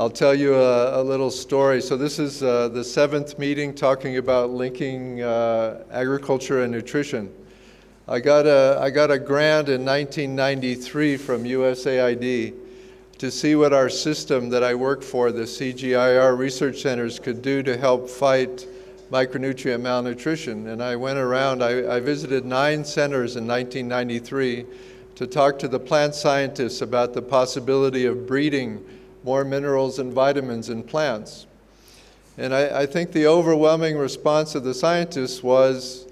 I'll tell you a, a little story. So this is uh, the seventh meeting talking about linking uh, agriculture and nutrition. I got a, I got a grant in 1993 from USAID to see what our system that I work for, the CGIAR research centers, could do to help fight micronutrient malnutrition. And I went around, I, I visited nine centers in 1993 to talk to the plant scientists about the possibility of breeding more minerals and vitamins in plants. And I, I, think the overwhelming response of the scientists was,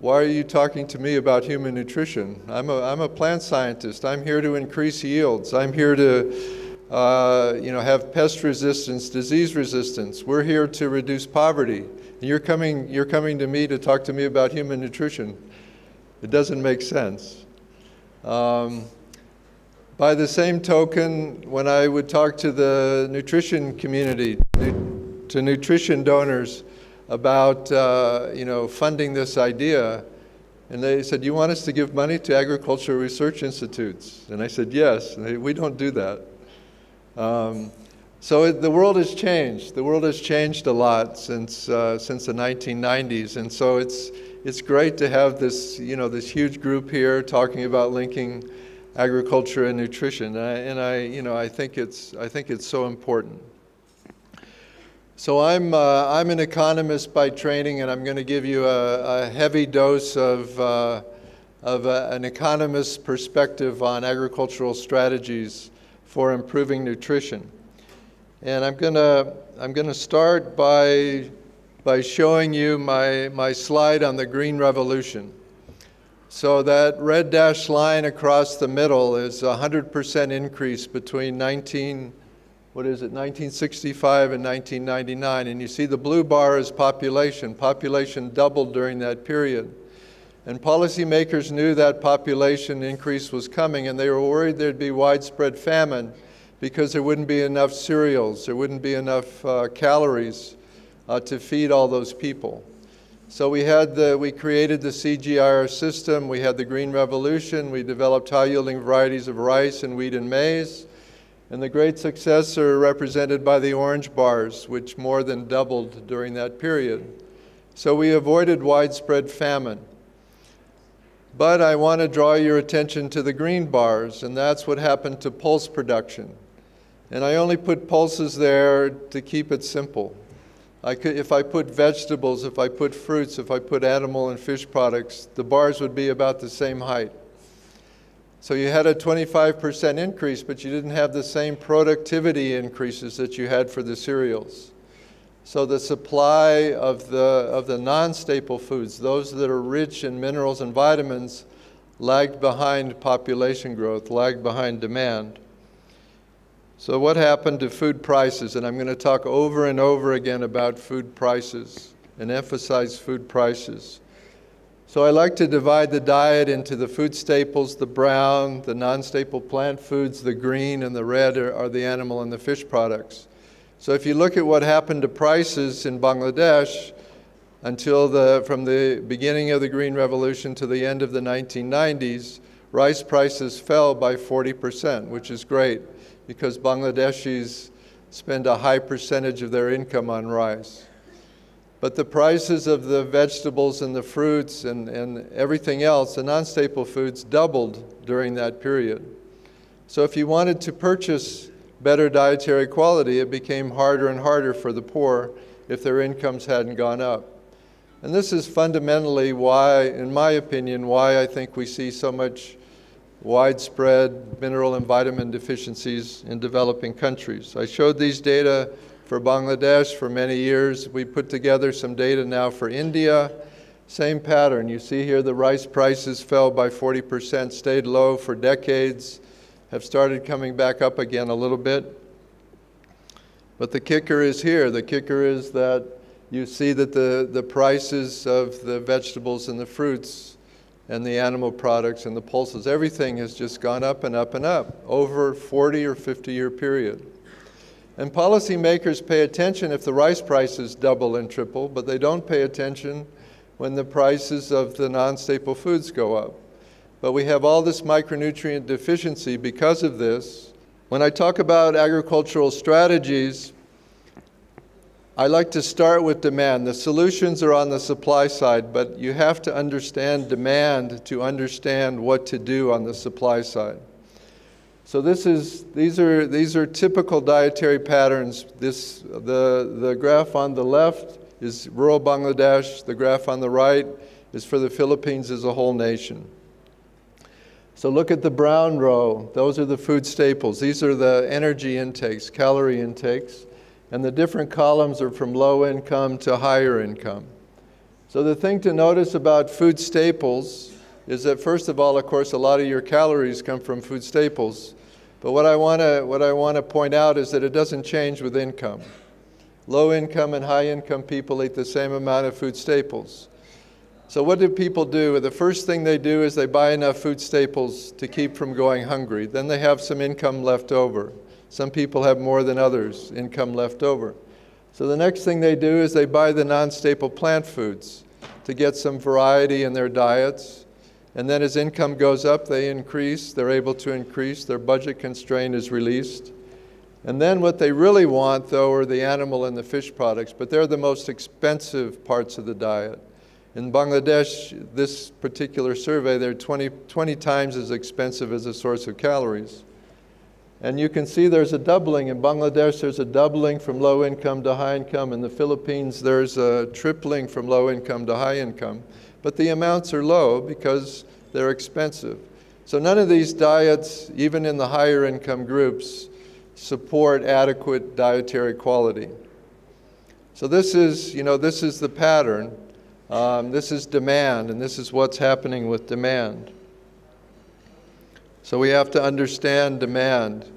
why are you talking to me about human nutrition? I'm a, I'm a plant scientist. I'm here to increase yields. I'm here to uh, you know, have pest resistance, disease resistance. We're here to reduce poverty. And you're coming, you're coming to me to talk to me about human nutrition. It doesn't make sense. Um, by the same token, when I would talk to the nutrition community, to nutrition donors about uh, you know funding this idea, and they said, "You want us to give money to agricultural research institutes?" And I said, "Yes." They, we don't do that. Um, so it, the world has changed. The world has changed a lot since uh, since the 1990s, and so it's it's great to have this, you know, this huge group here talking about linking agriculture and nutrition. And I, and I you know, I think it's, I think it's so important. So I'm, uh, I'm an economist by training, and I'm going to give you a, a heavy dose of, uh, of a, an economist's perspective on agricultural strategies for improving nutrition. And I'm going to, I'm going to start by by showing you my, my slide on the Green Revolution. So that red dashed line across the middle is a 100% increase between 19, what is it, 1965 and 1999. And you see the blue bar is population. Population doubled during that period. And policymakers knew that population increase was coming, and they were worried there'd be widespread famine because there wouldn't be enough cereals, there wouldn't be enough uh, calories uh, to feed all those people. So we had the, we created the CGIAR system, we had the Green Revolution, we developed high-yielding varieties of rice and wheat and maize, and the great success are represented by the orange bars, which more than doubled during that period. So we avoided widespread famine. But I want to draw your attention to the green bars, and that's what happened to pulse production. And I only put pulses there to keep it simple. I could, if I put vegetables, if I put fruits, if I put animal and fish products, the bars would be about the same height. So you had a 25% increase, but you didn't have the same productivity increases that you had for the cereals. So the supply of the, of the non-staple foods, those that are rich in minerals and vitamins, lagged behind population growth, lagged behind demand. So, what happened to food prices? And I'm going to talk over and over again about food prices and emphasize food prices. So, I like to divide the diet into the food staples the brown, the non staple plant foods, the green, and the red are, are, the animal and the fish products. So, if you look at what happened to prices in Bangladesh until the, from the beginning of the Green Revolution to the end of the 1990s, rice prices fell by 40%, which is great because Bangladeshis spend a high percentage of their income on rice. But the prices of the vegetables and the fruits and, and everything else, the non-staple foods, doubled during that period. So if you wanted to purchase better dietary quality, it became harder and harder for the poor if their incomes hadn't gone up. And this is fundamentally why, in my opinion, why I think we see so much widespread mineral and vitamin deficiencies in developing countries. I showed these data for Bangladesh for many years. We put together some data now for India. Same pattern. You see here the rice prices fell by 40%, stayed low for decades, have started coming back up again a little bit. But the kicker is here. The kicker is that you see that the, the prices of the vegetables and the fruits and the animal products and the pulses. Everything has just gone up and up and up over 40 or 50 year period. And policymakers pay attention if the rice prices double and triple, but they don't pay attention when the prices of the non-staple foods go up. But we have all this micronutrient deficiency because of this. When I talk about agricultural strategies, I like to start with demand. The solutions are on the supply side, but you have to understand demand to understand what to do on the supply side. So this is, these, are, these are typical dietary patterns. This, the, the graph on the left is rural Bangladesh. The graph on the right is for the Philippines as a whole nation. So look at the brown row. Those are the food staples. These are the energy intakes, calorie intakes. And the different columns are from low income to higher income. So the thing to notice about food staples is that first of all, of course, a lot of your calories come from food staples. But what I want to what I want to point out is that it doesn't change with income. Low income and high income people eat the same amount of food staples. So what do people do? The first thing they do is they buy enough food staples to keep from going hungry. Then they have some income left over. Some people have more than others, income left over. So the next thing they do is they buy the non-staple plant foods to get some variety in their diets. And then as income goes up, they increase, they're able to increase, their budget constraint is released. And then what they really want, though, are the animal and the fish products, but they're the most expensive parts of the diet. In Bangladesh, this particular survey, they're 20, 20 times as expensive as a source of calories. And you can see there's a doubling. In Bangladesh, there's a doubling from low income to high income. In the Philippines, there's a tripling from low income to high income. But the amounts are low because they're expensive. So none of these diets, even in the higher income groups, support adequate dietary quality. So this is, you know, this is the pattern. Um, this is demand, and this is what's happening with demand. So we have to understand demand.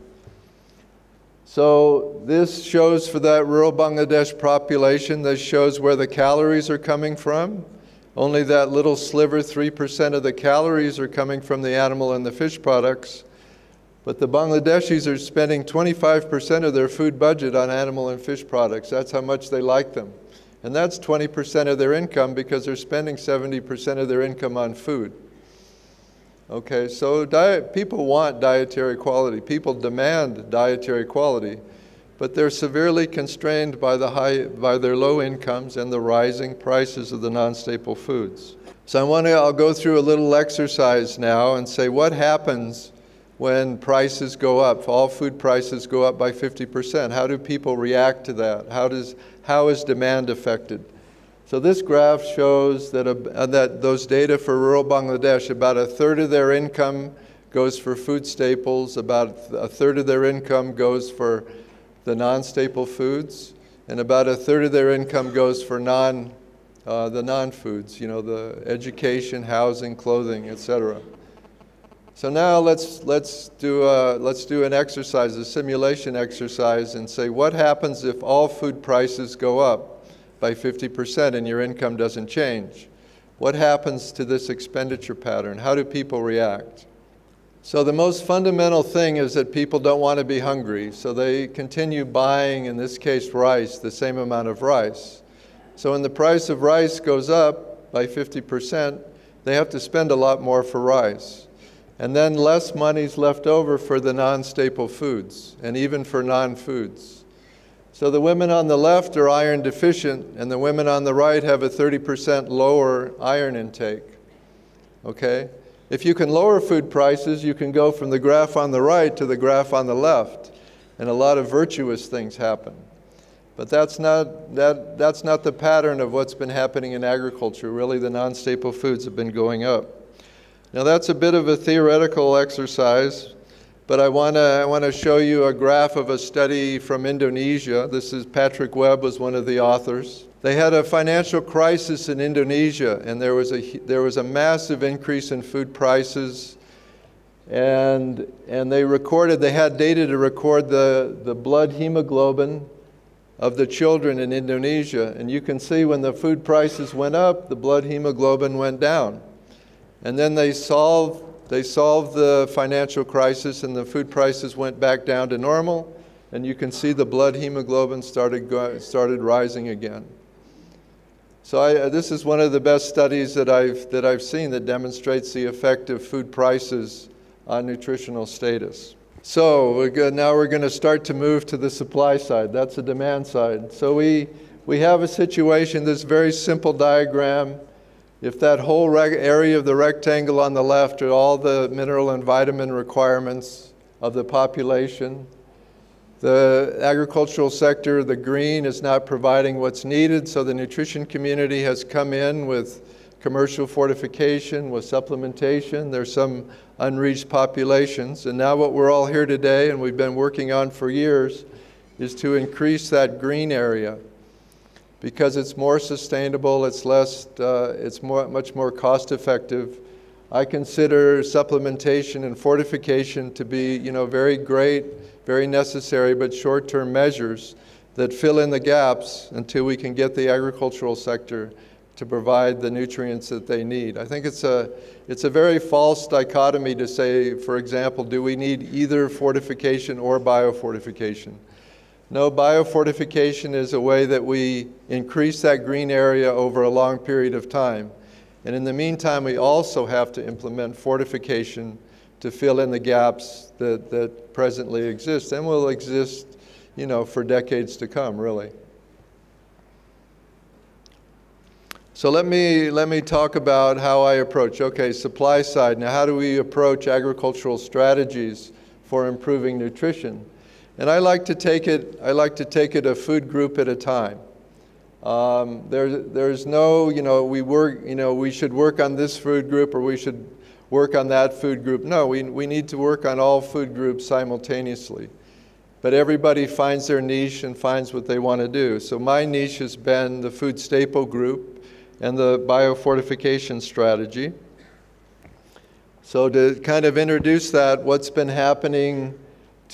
So this shows for that rural Bangladesh population, this shows where the calories are coming from. Only that little sliver, 3% of the calories are coming from the animal and the fish products. But the Bangladeshis are spending 25% of their food budget on animal and fish products. That's how much they like them. And that's 20% of their income because they're spending 70% of their income on food. Okay, so diet, people want dietary quality. People demand dietary quality, but they're severely constrained by, the high, by their low incomes and the rising prices of the non-staple foods. So I want to, I'll go through a little exercise now and say what happens when prices go up, all food prices go up by 50%. How do people react to that? How, does, how is demand affected? So this graph shows that, uh, that those data for rural Bangladesh, about a third of their income goes for food staples, about a third of their income goes for the non-staple foods, and about a third of their income goes for non, uh, the non-foods, you know, the education, housing, clothing, etc. So now let's, let's, do a, let's do an exercise, a simulation exercise, and say what happens if all food prices go up by 50% and your income doesn't change? What happens to this expenditure pattern? How do people react? So the most fundamental thing is that people don't want to be hungry, so they continue buying, in this case rice, the same amount of rice. So when the price of rice goes up by 50%, they have to spend a lot more for rice. And then less money's left over for the non-staple foods and even for non-foods. So the women on the left are iron deficient and the women on the right have a 30% lower iron intake. Okay? If you can lower food prices, you can go from the graph on the right to the graph on the left and a lot of virtuous things happen. But that's not, that, that's not the pattern of what's been happening in agriculture. Really, the non-staple foods have been going up. Now that's a bit of a theoretical exercise, but I want to I wanna show you a graph of a study from Indonesia. This is Patrick Webb was one of the authors. They had a financial crisis in Indonesia, and there was a, there was a massive increase in food prices. And, and they recorded, they had data to record the, the blood hemoglobin of the children in Indonesia. And you can see when the food prices went up, the blood hemoglobin went down. And then they solved, they solved the financial crisis and the food prices went back down to normal. And you can see the blood hemoglobin started, started rising again. So I, uh, this is one of the best studies that I've, that I've seen that demonstrates the effect of food prices on nutritional status. So we're good. now we're going to start to move to the supply side. That's the demand side. So we, we have a situation, this very simple diagram. If that whole area of the rectangle on the left are all the mineral and vitamin requirements of the population, the agricultural sector, the green, is not providing what's needed, so the nutrition community has come in with commercial fortification, with supplementation. There's some unreached populations. And now what we're all here today and we've been working on for years is to increase that green area because it's more sustainable, it's less, uh, it's more, much more cost effective. I consider supplementation and fortification to be, you know, very great very necessary but short-term measures that fill in the gaps until we can get the agricultural sector to provide the nutrients that they need. I think it's a, it's a very false dichotomy to say, for example, do we need either fortification or biofortification? No, biofortification is a way that we increase that green area over a long period of time. And in the meantime, we also have to implement fortification to fill in the gaps that, that presently exist and will exist, you know, for decades to come, really. So let me, let me talk about how I approach, okay, supply side. Now, how do we approach agricultural strategies for improving nutrition? And I like to take it, I like to take it a food group at a time. Um, there, there's no, you know, we work, you know, we should work on this food group or we should work on that food group. No, we, we need to work on all food groups simultaneously. But everybody finds their niche and finds what they want to do. So my niche has been the food staple group and the biofortification strategy. So to kind of introduce that, what's been happening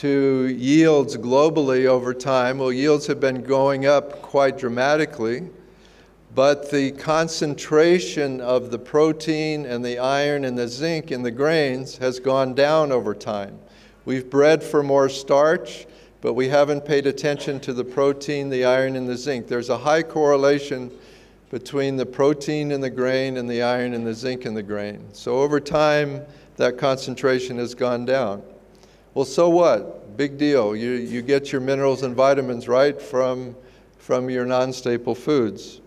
to yields globally over time? Well, yields have been going up quite dramatically but the concentration of the protein and the iron and the zinc in the grains has gone down over time. We've bred for more starch, but we haven't paid attention to the protein, the iron, and the zinc. There's a high correlation between the protein in the grain and the iron and the zinc in the grain. So over time, that concentration has gone down. Well, so what? Big deal. You, you get your minerals and vitamins right from, from your non-staple foods.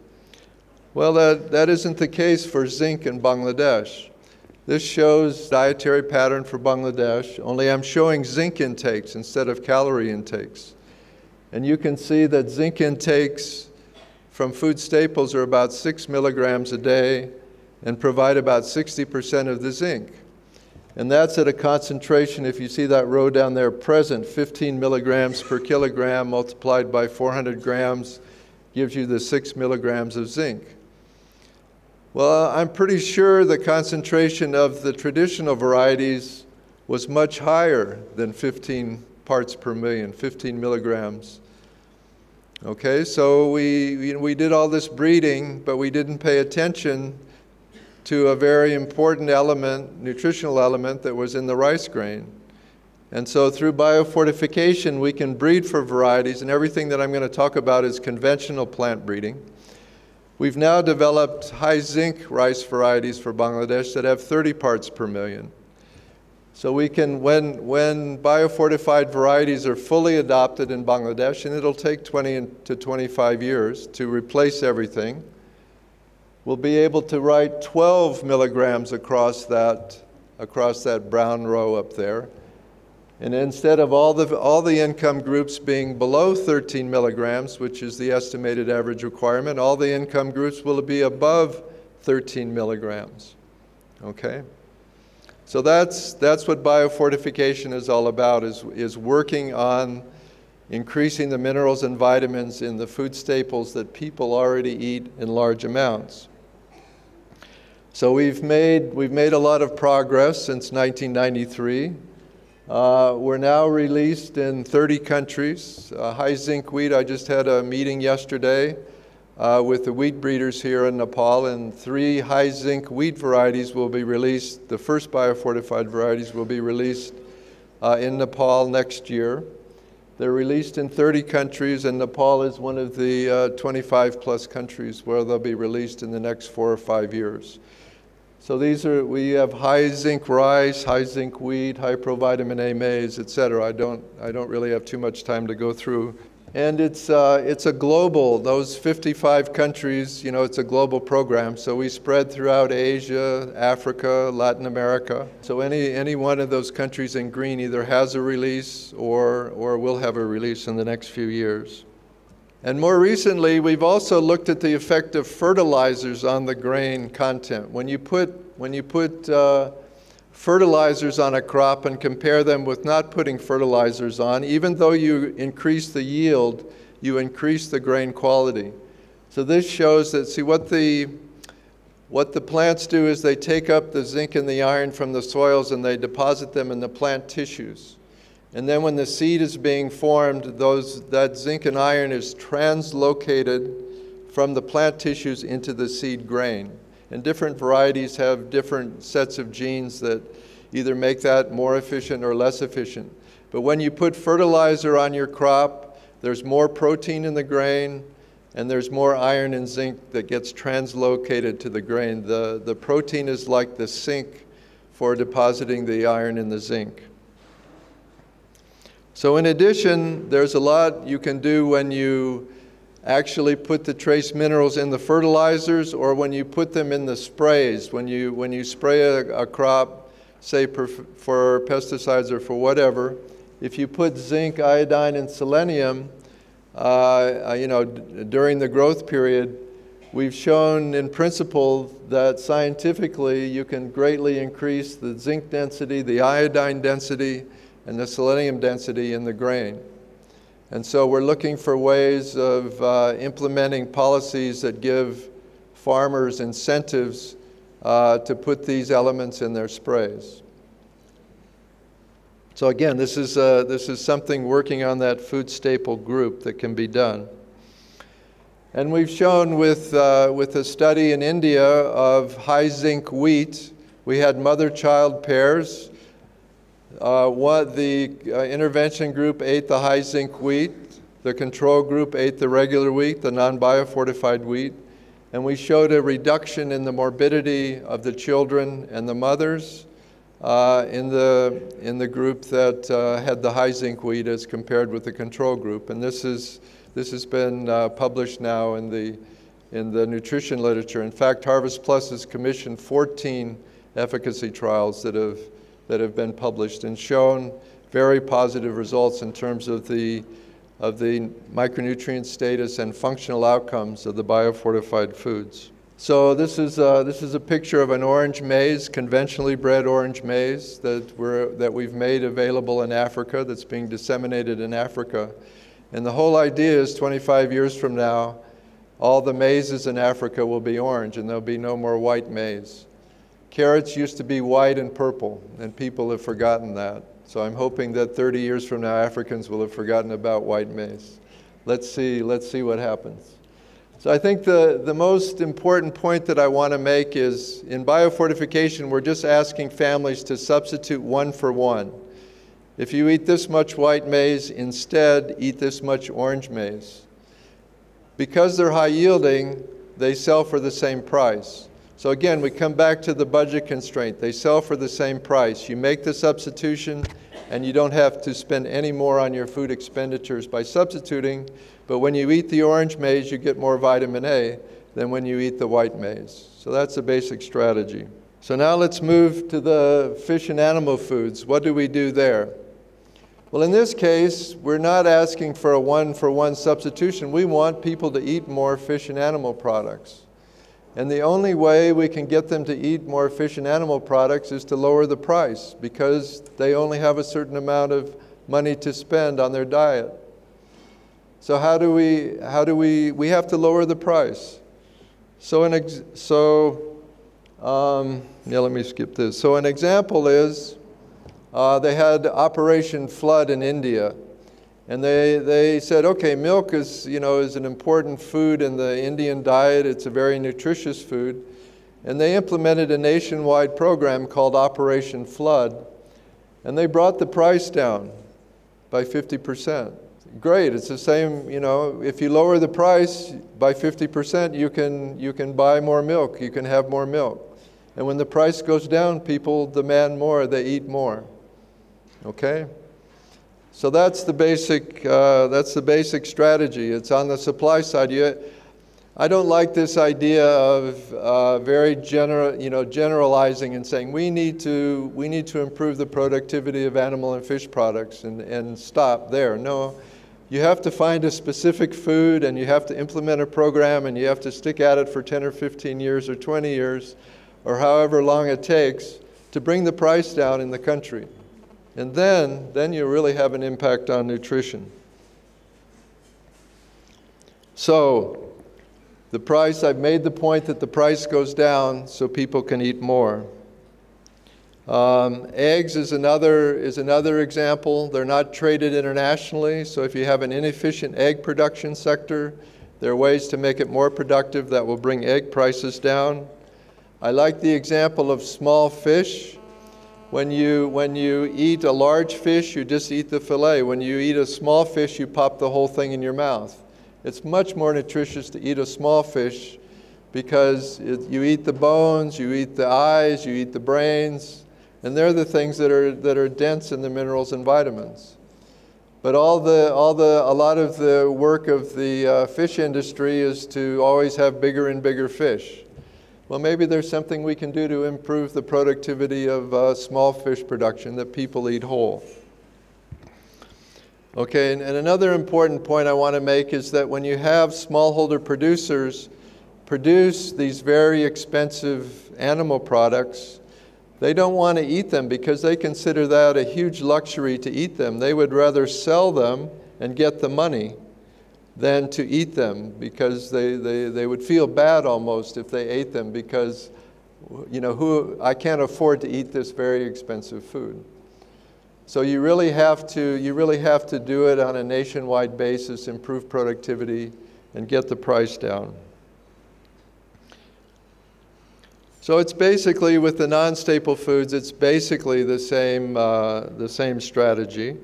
Well, that, that isn't the case for zinc in Bangladesh. This shows dietary pattern for Bangladesh, only I'm showing zinc intakes instead of calorie intakes. And you can see that zinc intakes from food staples are about six milligrams a day and provide about 60% of the zinc. And that's at a concentration, if you see that row down there, present 15 milligrams per kilogram multiplied by 400 grams gives you the six milligrams of zinc. Well, I'm pretty sure the concentration of the traditional varieties was much higher than 15 parts per million, 15 milligrams. Okay, so we, we did all this breeding, but we didn't pay attention to a very important element, nutritional element, that was in the rice grain. And so through biofortification, we can breed for varieties, and everything that I'm going to talk about is conventional plant breeding. We've now developed high zinc rice varieties for Bangladesh that have 30 parts per million. So we can, when, when biofortified varieties are fully adopted in Bangladesh, and it'll take 20 to 25 years to replace everything, we'll be able to write 12 milligrams across that, across that brown row up there. And instead of all the, all the income groups being below 13 milligrams, which is the estimated average requirement, all the income groups will be above 13 milligrams. Okay? So that's, that's what biofortification is all about, is, is working on increasing the minerals and vitamins in the food staples that people already eat in large amounts. So we've made, we've made a lot of progress since 1993. Uh, we're now released in 30 countries. Uh, high zinc wheat, I just had a meeting yesterday uh, with the wheat breeders here in Nepal, and three high zinc wheat varieties will be released. The first biofortified varieties will be released uh, in Nepal next year. They're released in 30 countries, and Nepal is one of the uh, 25 plus countries where they'll be released in the next four or five years. So these are, we have high zinc rice, high zinc wheat, high provitamin A maize, et cetera. I don't, I don't really have too much time to go through. And it's, uh, it's a global, those 55 countries, you know, it's a global program. So we spread throughout Asia, Africa, Latin America. So any, any one of those countries in green either has a release or, or will have a release in the next few years. And more recently, we've also looked at the effect of fertilizers on the grain content. When you put, when you put uh, fertilizers on a crop and compare them with not putting fertilizers on, even though you increase the yield, you increase the grain quality. So this shows that, see, what the, what the plants do is they take up the zinc and the iron from the soils and they deposit them in the plant tissues. And then when the seed is being formed, those, that zinc and iron is translocated from the plant tissues into the seed grain. And different varieties have different sets of genes that either make that more efficient or less efficient. But when you put fertilizer on your crop, there's more protein in the grain and there's more iron and zinc that gets translocated to the grain. The, the protein is like the sink for depositing the iron and the zinc. So in addition, there's a lot you can do when you actually put the trace minerals in the fertilizers or when you put them in the sprays. When you, when you spray a, a crop, say per, for pesticides or for whatever, if you put zinc, iodine, and selenium, uh, you know, during the growth period, we've shown in principle that scientifically you can greatly increase the zinc density, the iodine density, and the selenium density in the grain. And so we're looking for ways of uh, implementing policies that give farmers incentives uh, to put these elements in their sprays. So again, this is, uh, this is something working on that food staple group that can be done. And we've shown with, uh, with a study in India of high zinc wheat, we had mother-child pairs uh, what the uh, intervention group ate the high zinc wheat, the control group ate the regular wheat, the non-biofortified wheat, and we showed a reduction in the morbidity of the children and the mothers uh, in, the, in the group that uh, had the high zinc wheat as compared with the control group. And this, is, this has been uh, published now in the, in the nutrition literature. In fact, Harvest Plus has commissioned 14 efficacy trials that have that have been published and shown very positive results in terms of the, of the micronutrient status and functional outcomes of the biofortified foods. So this is, uh, this is a picture of an orange maize, conventionally bred orange maize that, we're, that we've made available in Africa, that's being disseminated in Africa. And the whole idea is 25 years from now, all the maizes in Africa will be orange and there'll be no more white maize. Carrots used to be white and purple, and people have forgotten that. So I'm hoping that 30 years from now, Africans will have forgotten about white maize. Let's see, let's see what happens. So I think the, the most important point that I want to make is in biofortification, we're just asking families to substitute one for one. If you eat this much white maize, instead eat this much orange maize. Because they're high yielding, they sell for the same price. So again, we come back to the budget constraint. They sell for the same price. You make the substitution and you don't have to spend any more on your food expenditures by substituting, but when you eat the orange maize, you get more vitamin A than when you eat the white maize. So that's the basic strategy. So now let's move to the fish and animal foods. What do we do there? Well, in this case, we're not asking for a one-for-one -one substitution. We want people to eat more fish and animal products. And the only way we can get them to eat more fish and animal products is to lower the price because they only have a certain amount of money to spend on their diet. So how do we, how do we, we have to lower the price. So, an ex, so um, yeah, let me skip this. So an example is uh, they had Operation Flood in India. And they, they said, okay, milk is, you know, is an important food in the Indian diet. It's a very nutritious food. And they implemented a nationwide program called Operation Flood. And they brought the price down by 50%. Great, it's the same, you know, if you lower the price by 50%, you can, you can buy more milk, you can have more milk. And when the price goes down, people demand more, they eat more. Okay? So that's the basic, uh, that's the basic strategy. It's on the supply side. You, I don't like this idea of uh, very general, you know, generalizing and saying we need to, we need to improve the productivity of animal and fish products and, and stop there. No, you have to find a specific food and you have to implement a program and you have to stick at it for 10 or 15 years or 20 years or however long it takes to bring the price down in the country. And then, then you really have an impact on nutrition. So, the price, I've made the point that the price goes down so people can eat more. Um, eggs is another, is another example. They're not traded internationally, so if you have an inefficient egg production sector, there are ways to make it more productive that will bring egg prices down. I like the example of small fish. When you, when you eat a large fish, you just eat the fillet. When you eat a small fish, you pop the whole thing in your mouth. It's much more nutritious to eat a small fish because it, you eat the bones, you eat the eyes, you eat the brains, and they're the things that are, that are dense in the minerals and vitamins. But all the, all the, a lot of the work of the uh, fish industry is to always have bigger and bigger fish. Well, maybe there's something we can do to improve the productivity of uh, small fish production that people eat whole. Okay, and, and another important point I want to make is that when you have smallholder producers produce these very expensive animal products, they don't want to eat them because they consider that a huge luxury to eat them. They would rather sell them and get the money than to eat them because they, they, they would feel bad almost if they ate them because, you know, who, I can't afford to eat this very expensive food. So you really have to, you really have to do it on a nationwide basis, improve productivity, and get the price down. So it's basically, with the non-staple foods, it's basically the same, uh, the same strategy.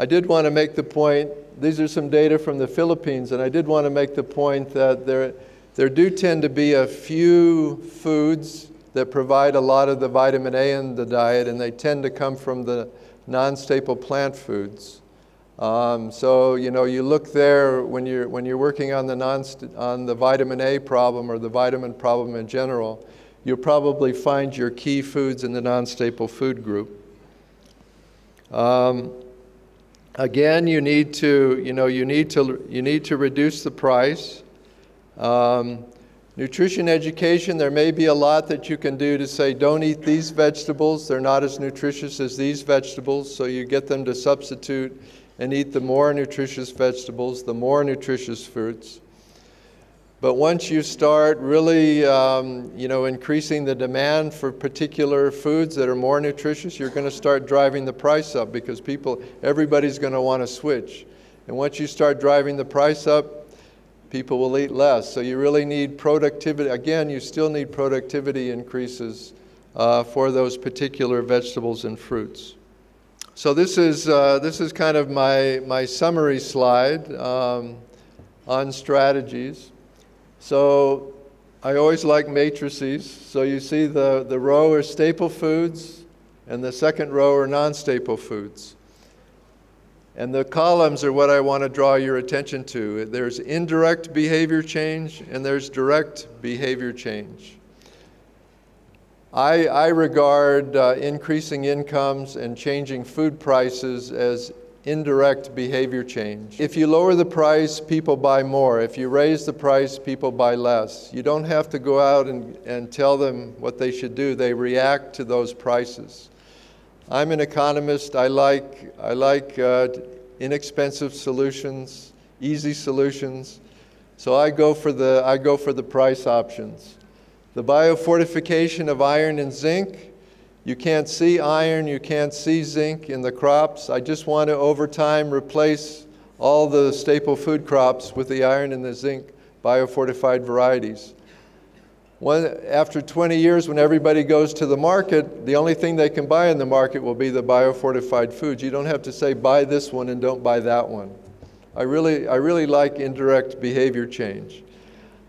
I did want to make the point, these are some data from the Philippines, and I did want to make the point that there, there do tend to be a few foods that provide a lot of the vitamin A in the diet, and they tend to come from the non-staple plant foods. Um, so you know, you look there when you're when you're working on the non on the vitamin A problem or the vitamin problem in general, you'll probably find your key foods in the non-staple food group. Um, again, you need to you know you need to you need to reduce the price. Um, Nutrition education, there may be a lot that you can do to say, don't eat these vegetables, they're not as nutritious as these vegetables, so you get them to substitute and eat the more nutritious vegetables, the more nutritious fruits. But once you start really, um, you know, increasing the demand for particular foods that are more nutritious, you're going to start driving the price up because people, everybody's going to want to switch. And once you start driving the price up, people will eat less. So you really need productivity. Again, you still need productivity increases uh, for those particular vegetables and fruits. So this is, uh, this is kind of my, my summary slide um, on strategies. So I always like matrices. So you see the, the row are staple foods, and the second row are non-staple foods. And the columns are what I want to draw your attention to. There's indirect behavior change and there's direct behavior change. I, I regard uh, increasing incomes and changing food prices as indirect behavior change. If you lower the price, people buy more. If you raise the price, people buy less. You don't have to go out and, and tell them what they should do. They react to those prices. I'm an economist. I like, I like uh, inexpensive solutions, easy solutions. So I go, for the, I go for the price options. The biofortification of iron and zinc, you can't see iron, you can't see zinc in the crops. I just want to, over time, replace all the staple food crops with the iron and the zinc biofortified varieties. After 20 years, when everybody goes to the market, the only thing they can buy in the market will be the biofortified foods. You don't have to say, buy this one and don't buy that one. I really, I really like indirect behavior change.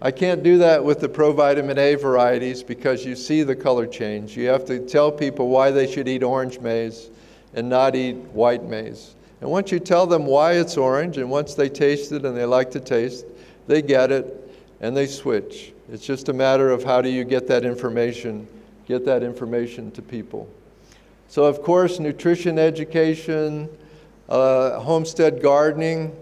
I can't do that with the provitamin A varieties because you see the color change. You have to tell people why they should eat orange maize and not eat white maize. And once you tell them why it's orange, and once they taste it and they like the taste, they get it and they switch. It's just a matter of how do you get that information, get that information to people. So of course, nutrition education, uh, homestead gardening,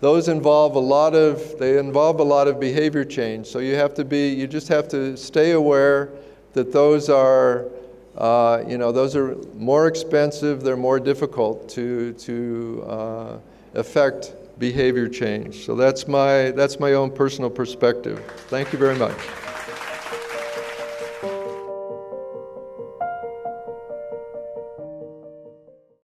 those involve a lot of, they involve a lot of behavior change. So you have to be, you just have to stay aware that those are uh, you know, those are more expensive, they're more difficult to, to uh, affect behavior change. So that's my, that's my own personal perspective. Thank you very much.